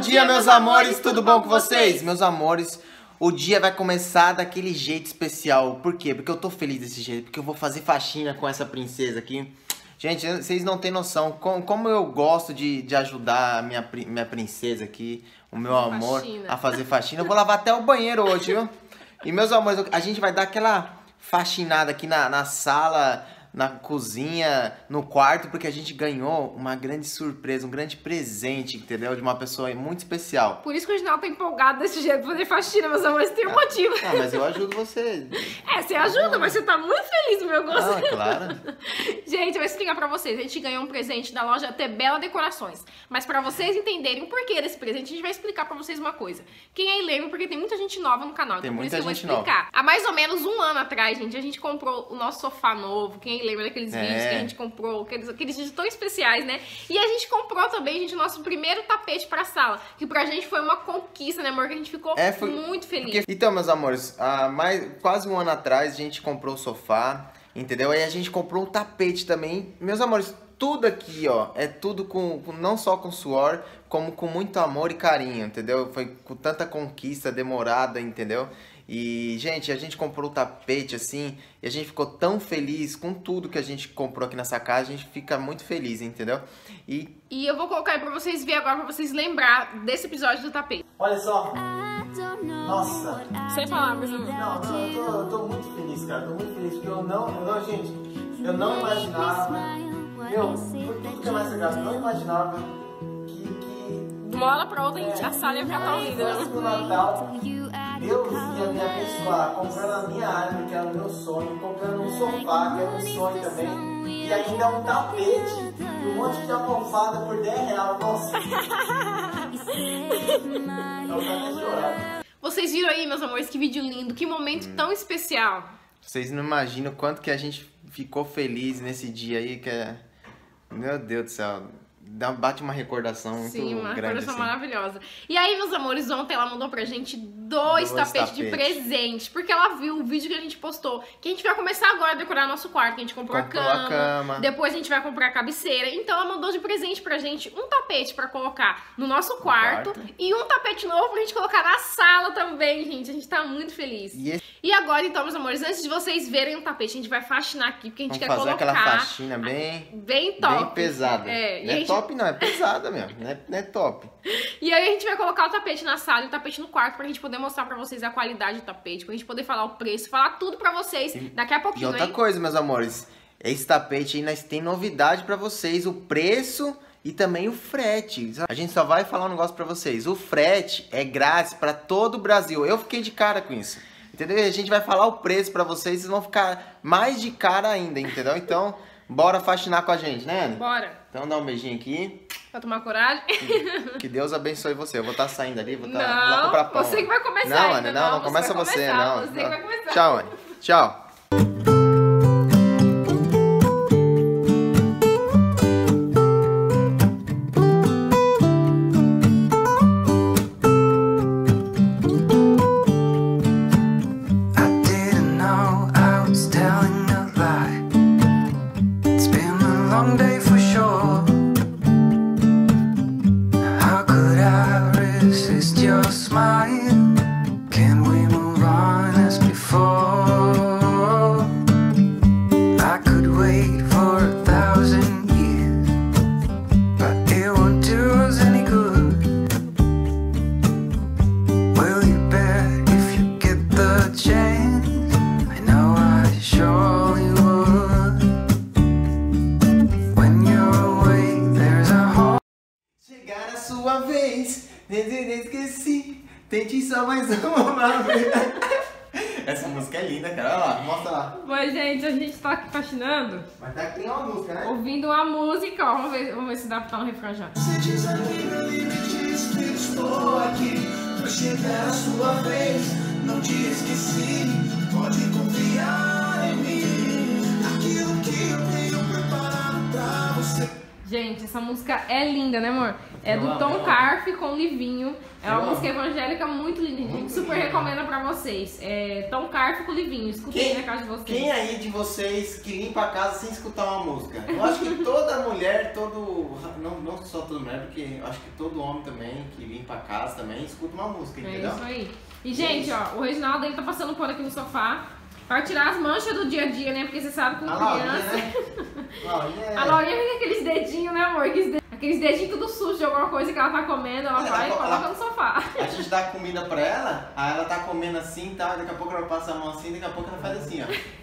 dia, meus amores, tudo bom com vocês? Meus amores, o dia vai começar daquele jeito especial. Por quê? Porque eu tô feliz desse jeito, porque eu vou fazer faxina com essa princesa aqui. Gente, vocês não têm noção como, como eu gosto de, de ajudar a minha, minha princesa aqui, o meu amor, Faxina. a fazer faxina. Eu vou lavar até o banheiro hoje, viu? E meus amores, a gente vai dar aquela faxinada aqui na, na sala, na cozinha, no quarto, porque a gente ganhou uma grande surpresa, um grande presente, entendeu? De uma pessoa muito especial. Por isso que o Reginaldo tá empolgado desse jeito fazer faxina, meus amores, tem um motivo. Ah, mas eu ajudo você. É, você ajuda, mas você tá muito feliz no meu gosto. É claro. Gente, eu vou explicar pra vocês. A gente ganhou um presente da loja Até Bela Decorações. Mas pra vocês entenderem o porquê desse presente, a gente vai explicar pra vocês uma coisa. Quem aí lembra, porque tem muita gente nova no canal, Tem então por isso muita que eu vou gente explicar. Há mais ou menos um ano atrás, gente, a gente comprou o nosso sofá novo. Quem lembra daqueles É. vídeos que a gente comprou, aqueles, aqueles vídeos tão especiais, né? E a gente comprou também, gente, o nosso primeiro tapete pra sala. Que pra gente foi uma conquista, né, amor? Que a gente ficou É, foi- muito feliz. Porque- então, meus amores, há mais, quase um ano atrás a gente comprou o sofá, entendeu? Aí a gente comprou um tapete também. Meus amores, tudo aqui, ó, é tudo com, com- não só com suor, como com muito amor e carinho, entendeu? Foi com tanta conquista demorada, entendeu? E, gente, a gente comprou o tapete assim, e a gente ficou tão feliz com tudo que a gente comprou aqui nessa casa, a gente fica muito feliz, entendeu? E E eu vou colocar aí pra vocês verem agora, pra vocês lembrar desse episódio do tapete. olha só, nossa, Sem palavras, amor. Não, não, eu tô, eu tô muito feliz, cara. Tô muito feliz porque eu não, eu não, gente, eu não imaginava. Meu, por tudo que é mais sagrado, eu não imaginava uma hora pra outra, a, gente, a sala ia ficar tão linda, né? Natal, Deus ia me abençoar comprando a minha árvore, que era o meu sonho, comprando um sofá, que era um sonho também, e ainda um tapete, e um monte de almofada por 10 reais. Nossa, até chorando. Vocês viram aí, meus amores, que vídeo lindo, que momento Hum. tão especial. Vocês não imaginam o quanto que a gente ficou feliz nesse dia aí, que é... Meu Deus do céu, dá, bate uma recordação muito Sim, uma grande recordação assim. maravilhosa. E aí, meus amores, ontem ela mandou pra gente dois, Dois tapetes de presente, porque ela viu o vídeo que a gente postou, que a gente vai começar agora a decorar nosso quarto, que a gente comprou, Comprou a, a cama, cama. depois a gente vai comprar a cabeceira. Então ela mandou de presente pra gente um tapete pra colocar no nosso quarto, quarto. e um tapete novo pra gente colocar na sala também, gente. A gente tá muito feliz. E esse, E agora, então, meus amores, antes de vocês verem o tapete, a gente vai faxinar aqui, porque a gente vamos quer fazer colocar aquela faxina bem, bem top. bem pesada. É, e não a gente- top não, é pesada mesmo, não é, não é top. E aí a gente vai colocar o tapete na sala e o tapete no quarto pra gente poder mostrar pra vocês a qualidade do tapete, pra gente poder falar o preço, falar tudo pra vocês daqui a E pouquinho, outra hein? coisa, meus amores, esse tapete aí nós tem novidade pra vocês, o preço e também o frete. A gente só vai falar um negócio pra vocês. O frete é grátis pra todo o Brasil. Eu fiquei de cara com isso. Entendeu? E a gente vai falar o preço pra vocês, vocês vão ficar mais de cara ainda, entendeu? Então, bora faxinar com a gente, né, Anne? Bora. Então dá um beijinho aqui. Pra tomar coragem. Que Deus abençoe você. Eu vou estar saindo ali, vou estar vou lá Não, comprar pão. você que vai começar Não, Anne, não, não, não, começa você, começar, não. você que não. vai começar. Tchau, Anne. Tchau. Vez, esqueci. Tente só mais uma vez. Essa música é linda, cara. Olha lá, mostra lá. Mas, gente, a gente tá aqui faxinando, Mas tá aqui tem uma música, né? ouvindo uma música, ó. Vamos ver, vamos ver se dá pra estar no refrão já. Você diz aqui, meu livro diz que estou aqui. Vai chegar a sua vez, não te esqueci. Pode confiar Gente, essa música é linda, né, amor? É Eu do amo, Tom. Carf com Livinho. É Eu uma amo. música evangélica muito linda. A gente super linda. recomenda pra vocês. É Tom Carf com Livinho. Escutei Quem, na casa de vocês. quem aí de vocês que limpa a casa sem escutar uma música? Eu acho que toda mulher, todo. Não, não só toda mulher, porque eu acho que todo homem também que limpa a casa também escuta uma música, É entendeu? isso aí. E, gente, ó, o Reginaldo ele tá passando por aqui no sofá pra tirar as manchas do dia a dia, né? Porque você sabe com A criança. né? Laurinha é. A Laurinha fica aqueles dedinhos, né, amor? Aqueles, de- aqueles dedinhos tudo sujos de alguma coisa que ela tá comendo, ela Ela vai e co- coloca ela- no sofá. A gente dá comida pra ela, aí ela tá comendo assim e tal, daqui a pouco ela passa a mão assim, daqui a pouco ela faz assim, ó.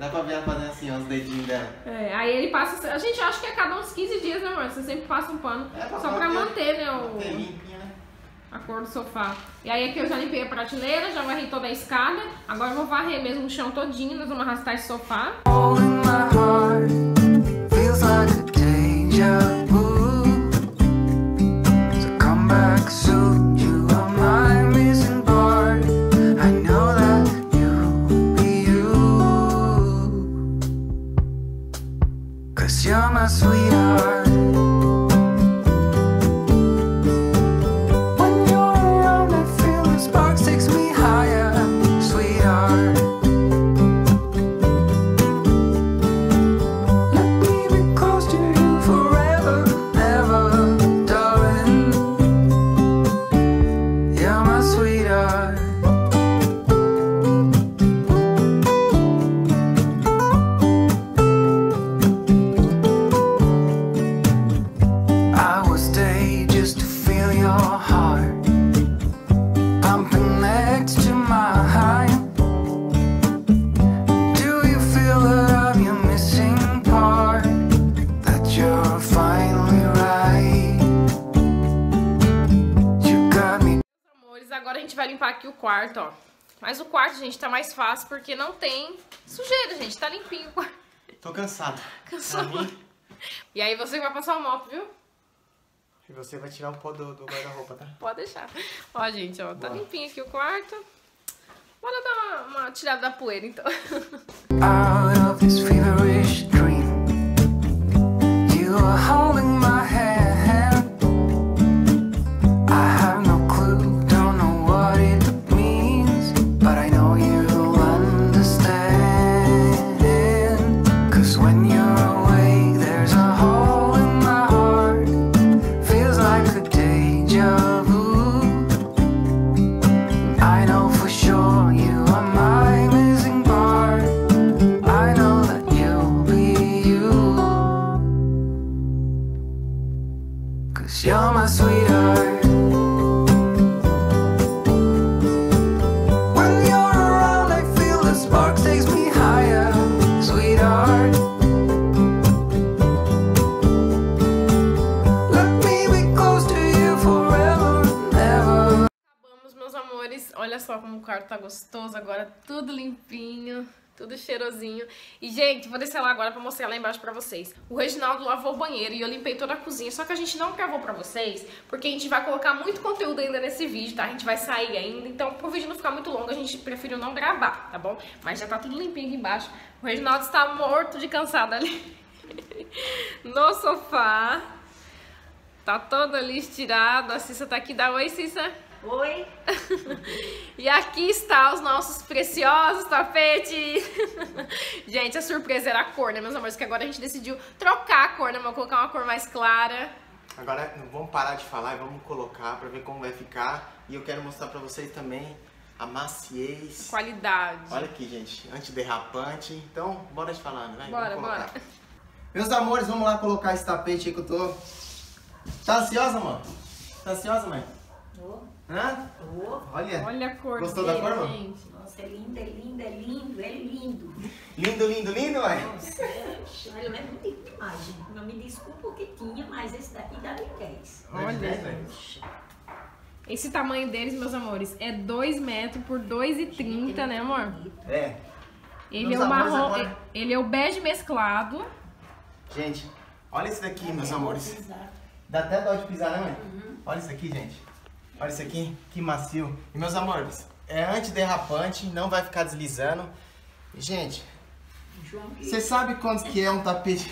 Dá pra ver ela fazendo assim, ó, os dedinhos dela. É, aí ele passa. A gente acha que a cada uns 15 dias, né, amor? Você sempre passa um pano. É, pra só pra manter- manter, né, Manter o, limpinho, né? A cor do sofá. E aí aqui eu já limpei a prateleira, já varri toda a escada. Agora eu vou varrer mesmo o chão todinho, nós vamos arrastar esse sofá. hole in my heart feels like aqui o quarto, ó. Mas o quarto, gente, tá mais fácil porque não tem sujeira, gente. Tá limpinho o quarto. Tô cansado. Cansou. Mim, E aí você vai passar o mop, viu? E você vai tirar o pó do, do guarda-roupa, tá? Pode deixar. Ó, gente, ó, tá Bora. limpinho aqui o quarto. Bora dar uma, uma tirada da poeira, então. out of this feverish dream. You are holding só como o quarto tá gostoso agora. Tudo limpinho. Tudo cheirosinho. E, gente, vou descer lá agora pra mostrar lá embaixo pra vocês. O Reginaldo lavou o banheiro e eu limpei toda a cozinha. Só que a gente não gravou pra vocês, porque a gente vai colocar muito conteúdo ainda nesse vídeo, tá? A gente vai sair ainda. Então, pro vídeo não ficar muito longo, a gente preferiu não gravar, tá bom? Mas já tá tudo limpinho aqui embaixo. O Reginaldo está morto de cansado ali. no sofá. Tá todo ali estirado. A Cissa tá aqui. Dá oi, Cissa. Oi, E aqui está os nossos preciosos tapetes. gente, a surpresa era a cor, né, meus amores? Que agora a gente decidiu trocar a cor, né? Vamos colocar uma cor mais clara. Agora vamos parar de falar e vamos colocar pra ver como vai ficar. E eu quero mostrar pra vocês também a maciez. Qualidade. Olha aqui, gente, antiderrapante. Então, bora de falar, né? Bora, vamos colocar. bora. Meus amores, vamos lá colocar esse tapete aí que eu tô. Tá ansiosa, mãe? Tá ansiosa, mãe? Tô, Hã? tô. Olha. Olha a cor Gostou dele, da cor, não? gente. Nossa, é lindo, é lindo, é lindo, é lindo. Lindo, lindo, lindo, mãe. Nossa, é, olha, não é muito imagem. Não me desculpa o que tinha, mas esse daqui dá de 10. Olha, né? Esse tamanho deles, meus amores, é 2 metros por 2,30, né, amor? É. Ele Meus é o marrom, agora- ele é o bege mesclado. Gente, olha esse daqui, meus É, amores. pisar. Dá até dó de pisar, né, mãe? Olha isso aqui, gente. Olha isso aqui, que macio. E meus amores, é antiderrapante, não vai ficar deslizando. Gente, você sabe quantos que é um tapete?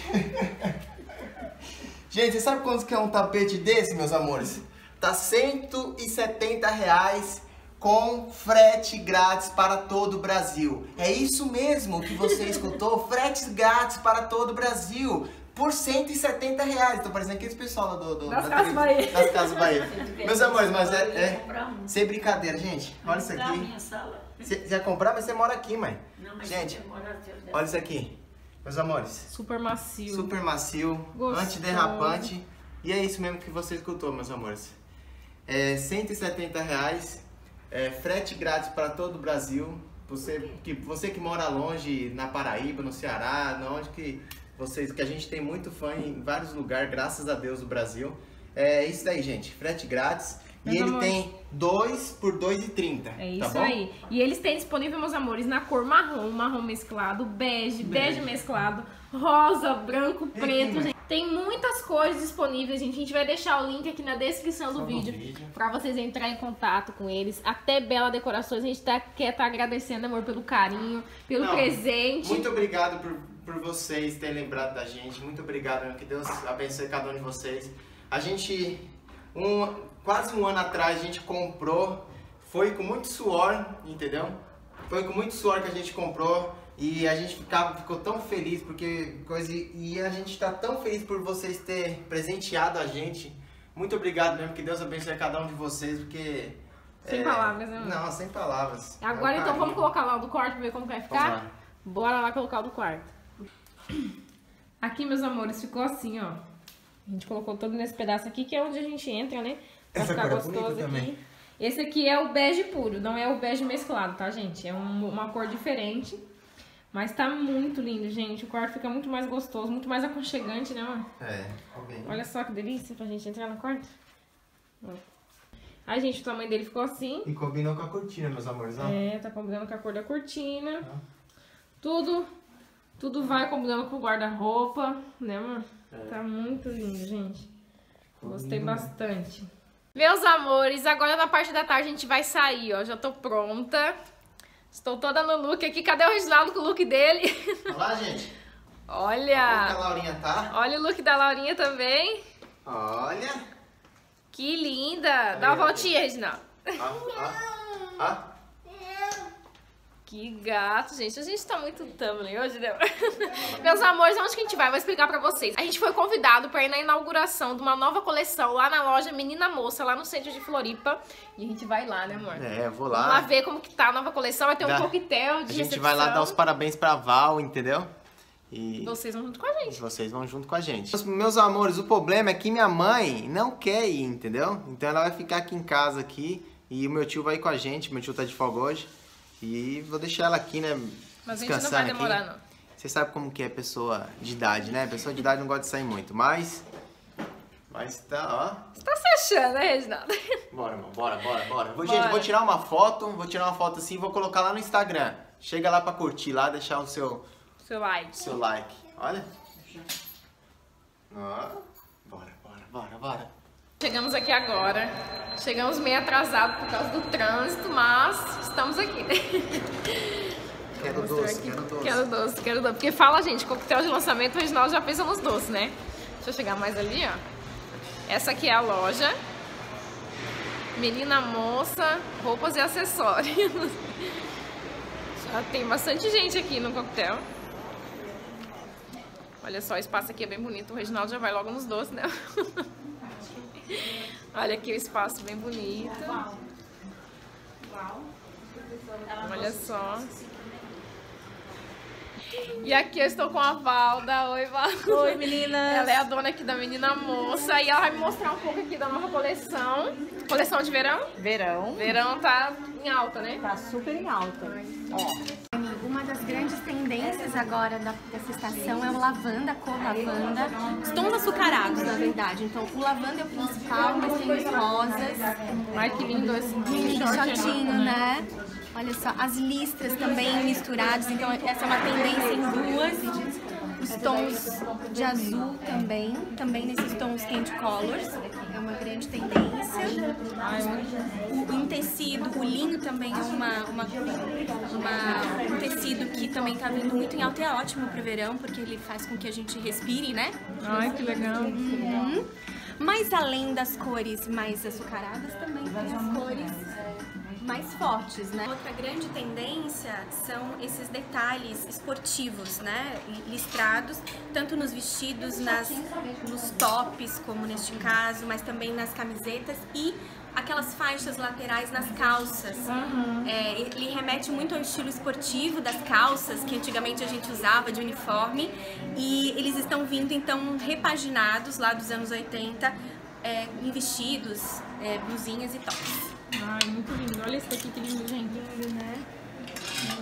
Gente, você sabe quanto que é um tapete desse, meus amores? Tá 170 reais com frete grátis para todo o Brasil. É isso mesmo que você escutou? Fretes grátis para todo o Brasil. Por 170 reais. Tô parecendo aqueles pessoal lá do, do, Das da Casas Bahia. Das Casas Bahia. Meus amores, mas é, é um. sem brincadeira, gente. Olha isso aqui. minha sala. Você ia comprar, mas você mora aqui, mãe. Não, mas Gente, olha isso aqui. Meus amores. Super macio. Super macio, Gostoso. antiderrapante. E é isso mesmo que você escutou, meus amores. É 170 reais, é, frete grátis para todo o Brasil. Você que, você que mora longe, na Paraíba, no Ceará, na onde que vocês, que a gente tem muito fã em vários lugares, graças a Deus, do Brasil. É isso daí, gente. Frete grátis. Meus e ele amores. tem 2 por 2,30. É tá isso bom? aí. E eles têm disponível, meus amores, na cor marrom, marrom mesclado, bege, bege mesclado, rosa, branco, preto, gente. Tem muitas cores disponíveis, gente. A gente vai deixar o link aqui na descrição do Só vídeo, vídeo. pra vocês entrarem em contato com eles. Até Bela Decorações, a gente tá, quer estar agradecendo, amor, pelo carinho, pelo Não, presente. Muito obrigado por, por vocês terem lembrado da gente. Muito obrigado, meu. que Deus abençoe cada um de vocês. A gente, um, quase um ano atrás, a gente comprou. Foi com muito suor, entendeu? Foi com muito suor que a gente comprou. E a gente ficava, ficou tão feliz porque coisa. E a gente tá tão feliz por vocês terem presenteado a gente. Muito obrigado mesmo, que Deus abençoe cada um de vocês, porque. Sem palavras, né? Não, sem palavras. É Agora então vamos colocar lá o do quarto pra ver como vai ficar? Bora lá colocar o do quarto. Aqui, meus amores, ficou assim, ó. A gente colocou todo nesse pedaço aqui, que é onde a gente entra, né? Pra Essa ficar é gostoso aqui. também. Esse aqui é o bege puro, não é o bege mesclado, tá, gente? É um- uma cor diferente. Mas tá muito lindo, gente. O quarto fica muito mais gostoso, muito mais aconchegante, né, mano? É, ficou bem. Olha só que delícia pra gente entrar no quarto. Ó. Aí, gente, o tamanho dele ficou assim. E combinou com a cortina, meus amores, ó. É, tá combinando com a cor da cortina. Tudo, tudo vai combinando com o guarda-roupa, né, amor? Tá muito lindo, gente. Gostei lindo. bastante. Meus amores, agora na parte da tarde a gente vai sair, ó. Já tô pronta. Estou toda no look aqui. Cadê o Reginaldo com o look dele? Olha lá, gente. Olha como que Olha! a Laurinha tá. Olha o look da Laurinha também. Olha. Que linda! Dá uma voltinha, Reginaldo. Ó, ó, ó. Que gato, gente. A gente tá muito thumbnail hoje, né? Meus amores, onde que a gente vai? Vou explicar pra vocês. A gente foi convidado pra ir na inauguração de uma nova coleção lá na loja Menina Moça, lá no centro de Floripa. E a gente vai lá, né, amor? É, vou Vamos lá lá. ver como que tá a nova coleção. Vai ter um Dá- coquetel de A gente vai lá dar os recepção. parabéns pra Val, entendeu? E Vocês vão junto com a gente. vocês vão junto com a gente. Meus- Meus amores, o problema é que minha mãe não quer ir, entendeu? Então ela vai ficar aqui em casa aqui e o meu tio vai ir com a gente. Meu tio tá de folga hoje. E vou deixar ela aqui, né? Mas a gente não vai descansando aqui. demorar, não. Você sabe como que é pessoa de idade, né? Pessoa de idade não gosta de sair muito, mas... Mas tá, ó... Você tá se achando, né, Reginaldo? Bora, irmão, bora, bora, bora. Vou, Bora. Gente, vou tirar uma foto, vou tirar uma foto assim e vou colocar lá no Instagram. Chega lá pra curtir lá, deixar o seu, Seu like. seu like. Olha. Ó. Bora, bora, bora, bora. Chegamos aqui agora. Chegamos meio atrasados por causa do trânsito, mas estamos aqui. Quero doce, aqui. quero doce. Quero doce, quero doce. Porque fala, gente, coquetel de lançamento, o Reginaldo já pensa nos doces, né? Deixa eu chegar mais ali, ó. Essa aqui é a loja. Menina moça, roupas e acessórios. Já tem bastante gente aqui no coquetel. Olha só, o espaço aqui é bem bonito. O Reginaldo já vai logo nos doces, né? Olha aqui o espaço bem bonito. Olha só. E aqui eu estou com a Valda. Oi, Valda. Oi, meninas. Ela é a dona aqui da Menina Moça e ela vai me mostrar um pouco aqui da nova coleção. Coleção de verão? Verão. Verão tá em alta, né? Tá super em alta. Uma das grandes tendências agora da- dessa estação é o lavanda, cor lavanda. Os tons açucarados, na verdade. Então, o lavanda é o principal, mas tem os rosas, Ai, que lindo esse mini short. shortinho, né? Olha só, as listras também misturadas. Então, essa é uma tendência em duas. Os tons de azul também, também nesses tons candy colors, uma grande tendência. O, em tecido, o linho também é uma, uma, uma- um tecido que também tá vindo muito em alta e é ótimo pro verão, porque ele faz com que a gente respire, né? Ai, que legal. Uhum. Mas além das cores mais açucaradas, também tem as cores mais fortes, né? Outra grande tendência são esses detalhes esportivos, né? Listrados, tanto nos vestidos, nas, nos tops, como neste caso, mas também nas camisetas e aquelas faixas laterais nas calças. É, ele remete muito ao estilo esportivo das calças que antigamente a gente usava de uniforme e eles estão vindo então repaginados lá dos anos 80 é, em vestidos, é, blusinhas e tops. Ai, muito lindo. Olha esse daqui que lindo, gente.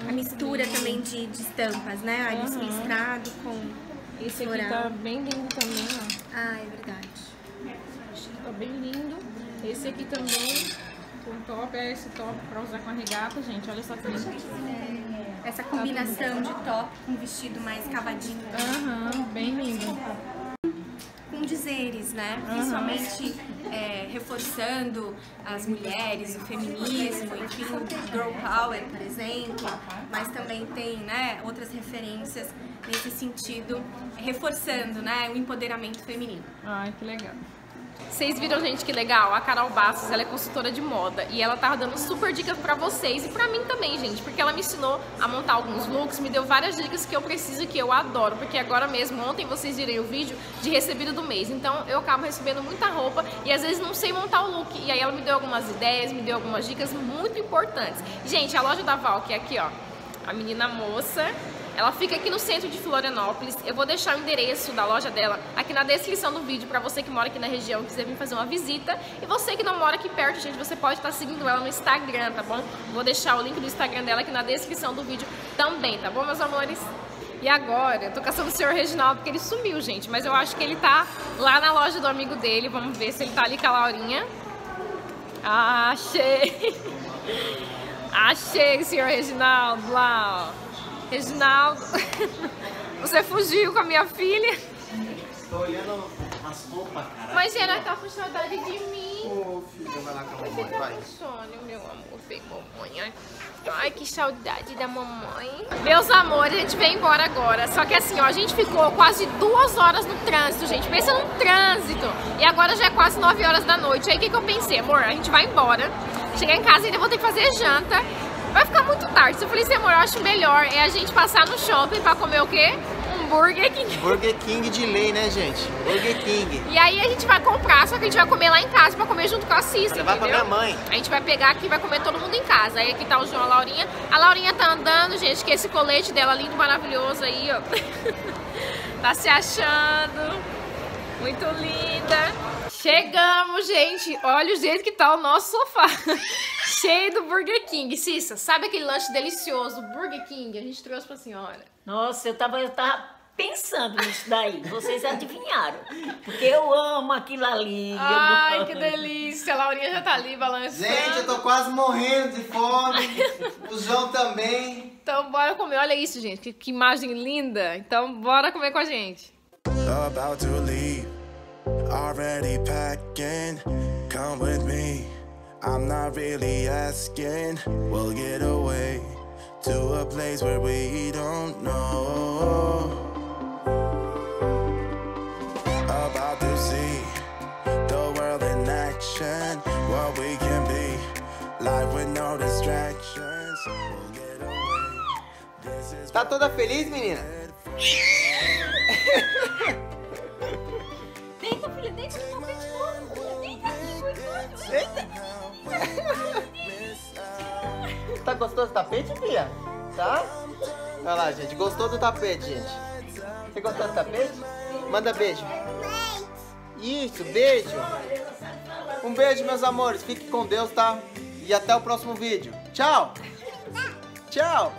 A mistura também de, de estampas, né? Ali Aham. listrado com Esse aqui floral. tá bem lindo também, ó. Ah, é verdade. Tá bem lindo. Esse aqui também, com top, é esse top pra usar com a regata, gente. Olha só que lindo. Essa combinação de top com vestido mais cavadinho. Aham, bem lindo. Dizeres, né? Principalmente é, reforçando as mulheres, o feminismo, enfim, o girl power, por exemplo, mas também tem, né, outras referências nesse sentido, reforçando, né, o empoderamento feminino. Ai, que legal. Vocês viram, gente, que legal? A Carol Bastos, ela é consultora de moda e ela tava dando super dicas pra vocês e pra mim também, gente, porque ela me ensinou a montar alguns looks, me deu várias dicas que eu preciso que eu adoro, porque agora mesmo, ontem vocês viram o vídeo de recebido do mês, então eu acabo recebendo muita roupa e às vezes não sei montar o look, e aí ela me deu algumas ideias, me deu algumas dicas muito importantes. Gente, a loja da Val, que é aqui, ó, a menina moça. Ela fica aqui no centro de Florianópolis. Eu vou deixar o endereço da loja dela aqui na descrição do vídeo para você que mora aqui na região, quiser vir fazer uma visita. E você que não mora aqui perto, gente, você pode estar seguindo ela no Instagram, tá bom? Vou deixar o link do Instagram dela aqui na descrição do vídeo também, tá bom, meus amores? E agora, eu tô caçando o senhor Reginaldo porque ele sumiu, gente. Mas eu acho que ele tá lá na loja do amigo dele. Vamos ver se ele tá ali com a Laurinha. Achei! Achei, senhor Reginaldo, lá, ó. Reginaldo, você fugiu com a minha filha. Tô olhando as roupas, cara. Mas ela tá com saudade de mim. Ô, filho, vai lá com a mamãe, vai. Sônia, meu amor, vem mamãe. Ai, Ai, que saudade da mamãe. Meus amores, a gente vem embora agora. Só que assim, ó, a gente ficou quase duas horas no trânsito, gente. Pensa num trânsito. E agora já é quase nove horas da noite. Aí o que, que eu pensei, amor? A gente vai embora. Chegar em casa ainda vou ter que fazer janta. Vai ficar muito tarde. Eu falei assim, amor, eu acho melhor é a gente passar no shopping pra comer o quê? Um Burger King. Burger King de lei, né, gente? Burger King. E aí a gente vai comprar, só que a gente vai comer lá em casa pra comer junto com a Cissa, Vai levar pra minha mãe. A gente vai pegar aqui e vai comer todo mundo em casa. Aí aqui tá o João, a Laurinha. A Laurinha tá andando, gente, que esse colete dela lindo, maravilhoso aí, ó. tá se achando. Muito linda. Chegamos, gente. Olha o jeito que tá o nosso sofá. Cheio do Burger King. Cissa, sabe aquele lanche delicioso, Burger King? A gente trouxe pra senhora. Nossa, eu tava, eu tava pensando nisso daí. Vocês adivinharam. Porque eu amo aquilo ali. Ai, que delícia. A Laurinha já tá ali balançando. Gente, eu tô quase morrendo de fome. O João também. Então bora comer. Olha isso, gente. Que, que imagem linda. Então bora comer com a gente. about to leave. Already packing, come with me. I'm not really asking. We'll get away to a place where we don't know. About to see the world in action, what we can be. Life with no distractions. We'll get away. This is Tá toda feliz, menina? Deita, filha, deita no Tá gostoso do tapete, Bia? Tá? Olha lá, gente. Gostou do tapete, gente? Você gostou do tapete? Manda beijo. Isso, beijo. Um beijo, meus amores. Fique com Deus, tá? E até o próximo vídeo. Tchau. Tchau.